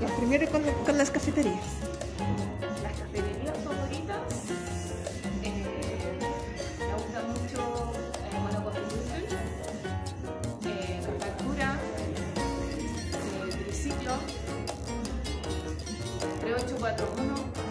Las primero con, con las cafeterías. Las cafeterías favoritas. Eh, me gusta mucho eh, bueno, Coffee Doodle, eh, eh, Triciclo, 3841,